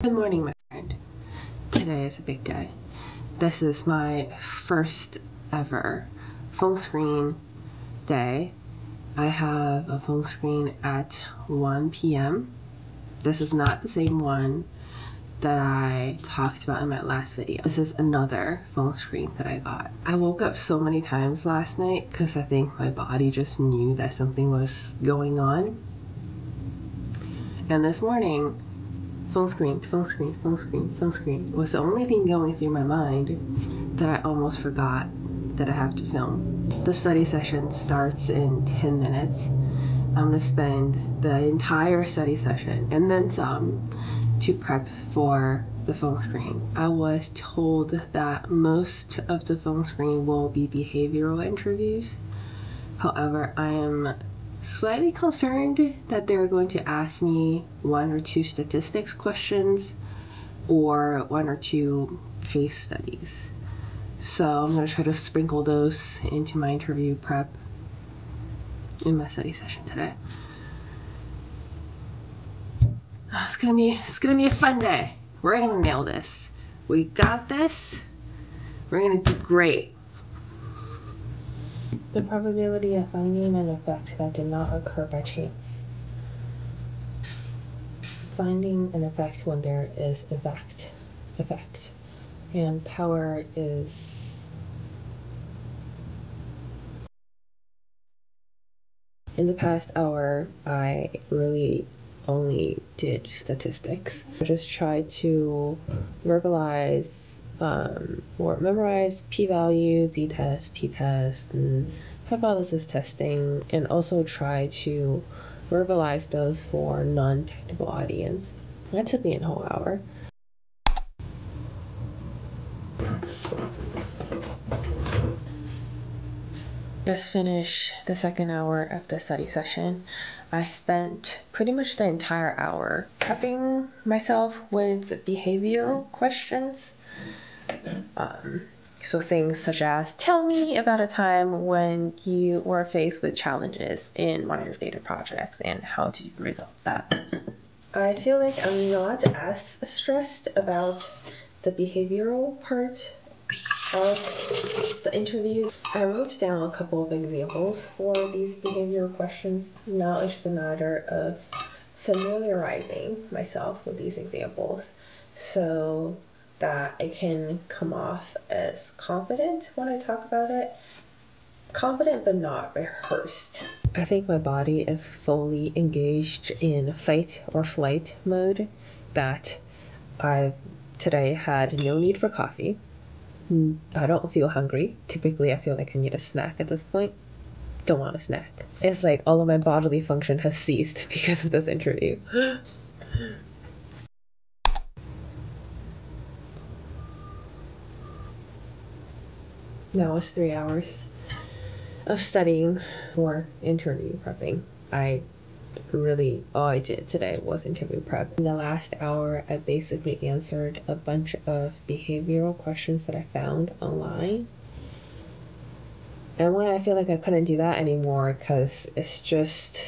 Good morning, my friend. Today is a big day. This is my first ever phone screen day. I have a phone screen at 1 p.m. This is not the same one that I talked about in my last video. This is another phone screen that I got. I woke up so many times last night because I think my body just knew that something was going on. And this morning, phone screen, phone screen, phone screen, phone screen was the only thing going through my mind that I almost forgot that I have to film. The study session starts in 10 minutes. I'm gonna spend the entire study session and then some to prep for the phone screen. I was told that most of the phone screen will be behavioral interviews. However, I am slightly concerned that they're going to ask me one or two statistics questions or one or two case studies. So I'm going to try to sprinkle those into my interview prep in my study session today. Oh, it's gonna be it's gonna be a fun day. We're gonna nail this. We got this. We're gonna do great. The probability of finding an effect that did not occur by chance. Finding an effect when there is effect, effect, and power is in the past hour, I really only did statistics. I just tried to verbalize um, or memorize p-value, z-test, t-test, and hypothesis testing, and also try to verbalize those for non-technical audience. That took me a whole hour. Just finished the second hour of the study session. I spent pretty much the entire hour prepping myself with behavioral questions. Um, so things such as tell me about a time when you were faced with challenges in one of your data projects and how did you resolve that? I feel like I'm not as stressed about the behavioral part of the interview. I wrote down a couple of examples for these behavioral questions. Now it's just a matter of familiarizing myself with these examples so that I can come off as confident when I talk about it. Confident but not rehearsed. I think my body is fully engaged in fight or flight mode that I've today had no need for coffee I don't feel hungry. Typically, I feel like I need a snack at this point. Don't want a snack. It's like all of my bodily function has ceased because of this interview. That was three hours of studying for interview prepping. I really all I did today was interview prep. In the last hour, I basically answered a bunch of behavioral questions that I found online. And when I feel like I couldn't do that anymore because it's just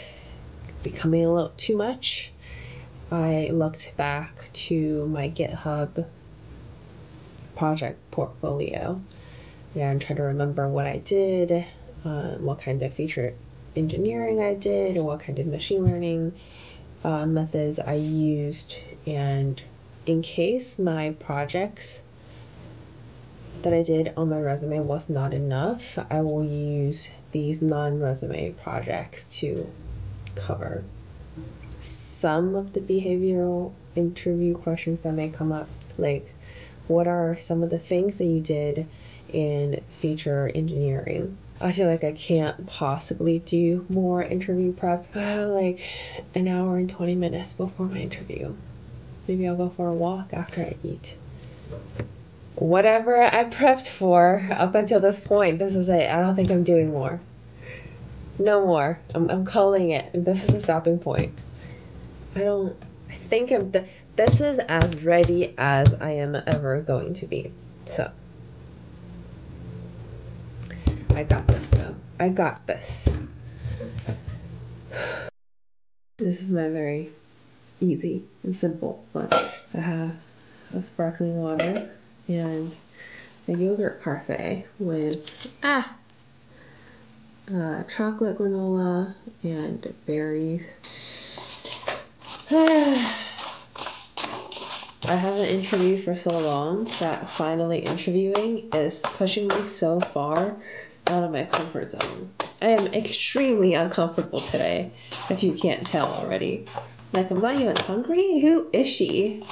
becoming a little too much, I looked back to my GitHub project portfolio and trying to remember what I did, uh, what kind of feature engineering I did what kind of machine learning uh, methods I used. And in case my projects that I did on my resume was not enough, I will use these non resume projects to cover some of the behavioral interview questions that may come up. Like, what are some of the things that you did in feature engineering? I feel like I can't possibly do more interview prep. Like an hour and 20 minutes before my interview. Maybe I'll go for a walk after I eat. Whatever I prepped for up until this point, this is it. I don't think I'm doing more. No more. I'm, I'm calling it. This is a stopping point. I don't. I think I'm. Th- this is as ready as I am ever going to be. So. I got this though. I got this. This is my very easy and simple lunch. I have a sparkling water and a yogurt parfait with ah uh, chocolate granola and berries. I haven't interviewed for so long that finally interviewing is pushing me so far out of my comfort zone. I am extremely uncomfortable today, if you can't tell already. Like, I'm not even hungry? Who is she?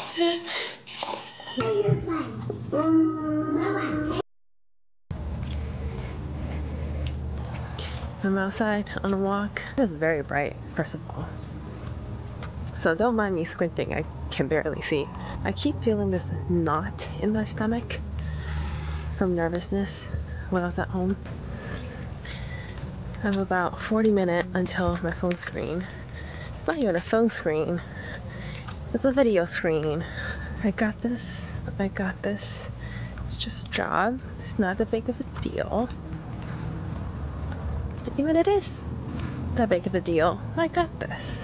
I'm outside on a walk. It's very bright, first of all. So don't mind me squinting, I can barely see. I keep feeling this knot in my stomach from nervousness when I was at home. I have about 40 minutes until my phone screen. It's not even a phone screen, it's a video screen. I got this, I got this. It's just a job, it's not that big of a deal even it is that big of a deal. I got this.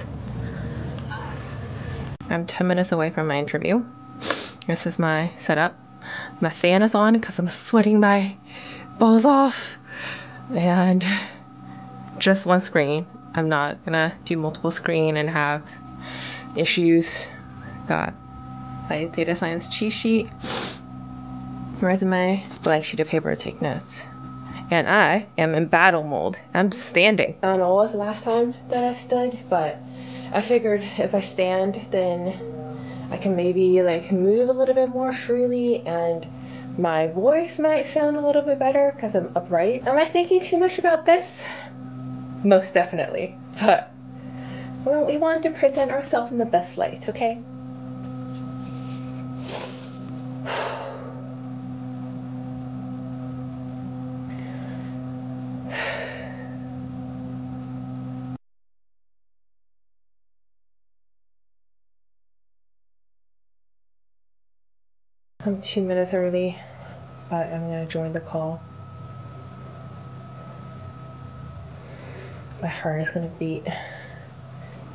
I'm 10 minutes away from my interview. This is my setup. My fan is on because I'm sweating my balls off. And just one screen. I'm not gonna do multiple screen and have issues. Got my data science cheat sheet, resume, blank sheet of paper to take notes and I am in battle mode. I'm standing. I don't know what was the last time that I stood, but I figured if I stand, then I can maybe like move a little bit more freely and my voice might sound a little bit better because I'm upright. Am I thinking too much about this? Most definitely. But well, we want to present ourselves in the best light, okay? I'm two minutes early, but I'm gonna join the call. My heart is gonna beat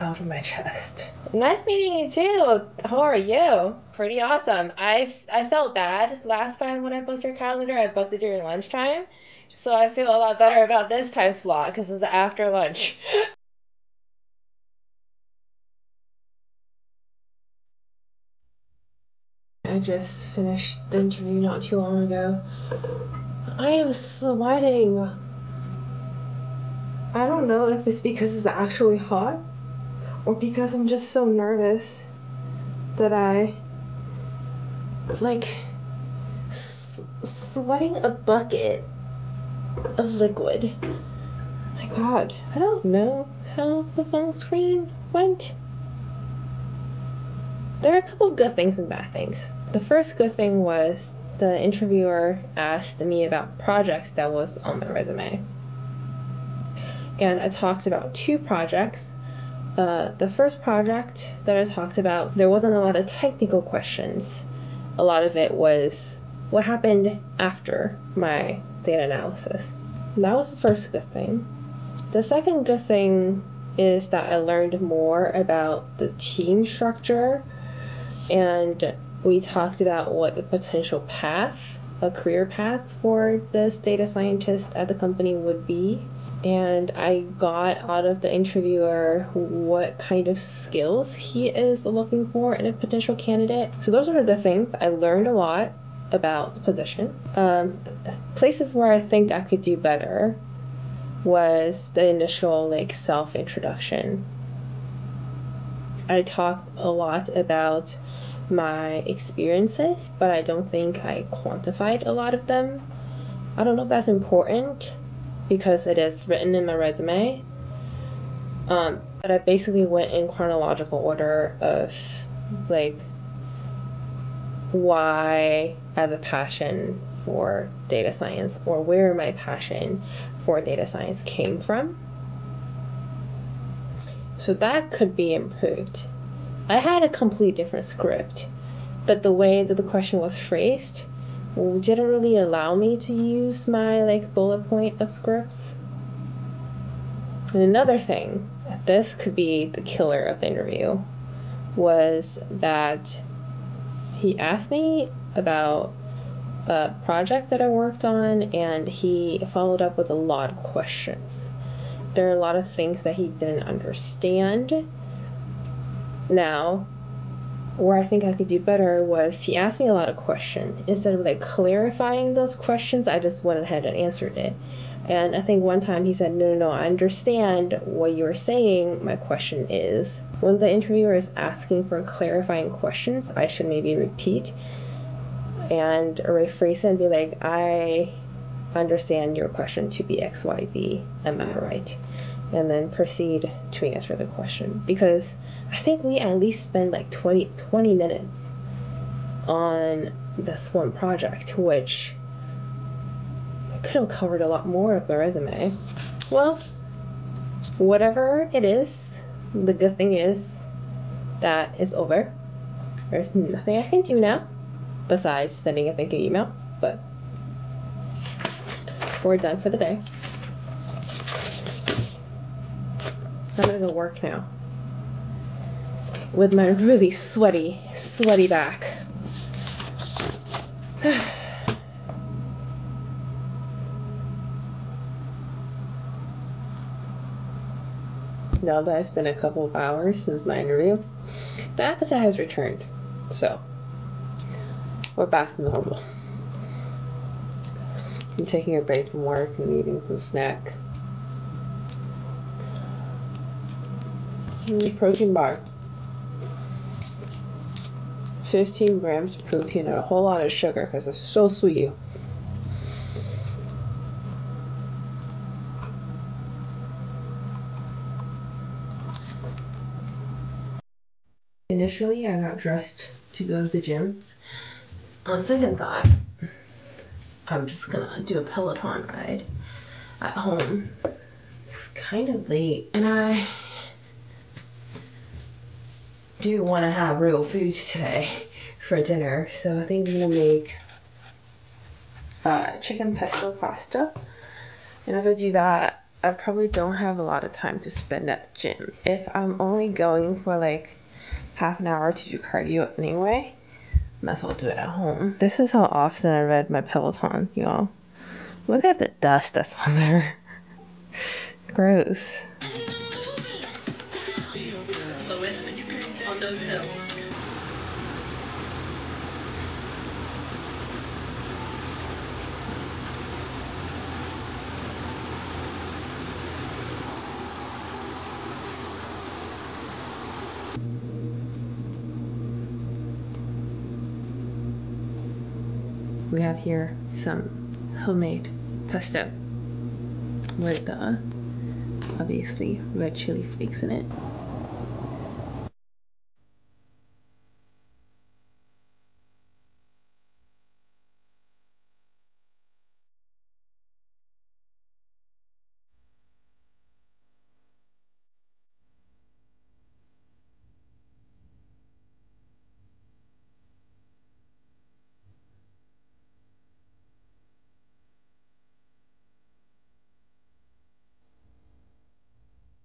out of my chest. Nice meeting you too. How are you? Pretty awesome. I I felt bad last time when I booked your calendar. I booked it during lunchtime, so I feel a lot better about this time slot because it's after lunch. I just finished the interview not too long ago. I am sweating. I don't know if it's because it's actually hot or because I'm just so nervous that I like sweating a bucket of liquid. My god, I don't know how the phone screen went. There are a couple of good things and bad things. The first good thing was the interviewer asked me about projects that was on my resume. And I talked about two projects. Uh, the first project that I talked about, there wasn't a lot of technical questions. A lot of it was what happened after my data analysis. That was the first good thing. The second good thing is that I learned more about the team structure and we talked about what the potential path, a career path for this data scientist at the company would be. And I got out of the interviewer what kind of skills he is looking for in a potential candidate. So, those are the good things. I learned a lot about the position. Um, places where I think I could do better was the initial like self introduction. I talked a lot about my experiences, but I don't think I quantified a lot of them. I don't know if that's important because it is written in my resume. Um, but I basically went in chronological order of like why I have a passion for data science or where my passion for data science came from. So that could be improved. I had a complete different script, but the way that the question was phrased didn't really allow me to use my like bullet point of scripts. And another thing, this could be the killer of the interview. was that he asked me about a project that I worked on and he followed up with a lot of questions. There are a lot of things that he didn't understand. Now, where I think I could do better was he asked me a lot of questions. Instead of like clarifying those questions, I just went ahead and answered it. And I think one time he said, No, no, no, I understand what you are saying. My question is when the interviewer is asking for clarifying questions, I should maybe repeat and rephrase it and be like, I understand your question to be XYZ. Am I right? And then proceed to answer the question. Because I think we at least spend like 20, 20 minutes on this one project, which could have covered a lot more of my resume. Well, whatever it is, the good thing is that it's over. There's nothing I can do now besides sending a thank you email, but we're done for the day. I'm gonna go work now with my really sweaty, sweaty back. now that it's been a couple of hours since my interview, the appetite has returned. So, we're back to normal. I'm taking a break from work and eating some snack. Protein bar. 15 grams of protein and a whole lot of sugar because it's so sweet. Initially, I got dressed to go to the gym. On second thought, I'm just gonna do a Peloton ride at home. It's kind of late, and I do want to have real food today for dinner, so I think I'm gonna make uh, chicken pesto pasta. And if I do that, I probably don't have a lot of time to spend at the gym. If I'm only going for like half an hour to do cardio anyway, might as well do it at home. This is how often I read my Peloton, y'all. Look at the dust that's on there. Gross. We have here some homemade pesto with uh, obviously red chili flakes in it.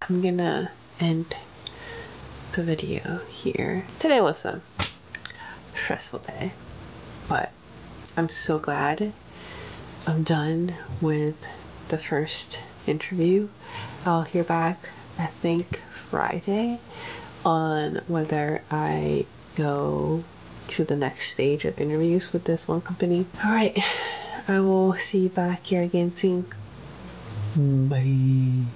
I'm gonna end the video here. Today was a stressful day, but I'm so glad I'm done with the first interview. I'll hear back, I think, Friday on whether I go to the next stage of interviews with this one company. Alright, I will see you back here again soon. Bye.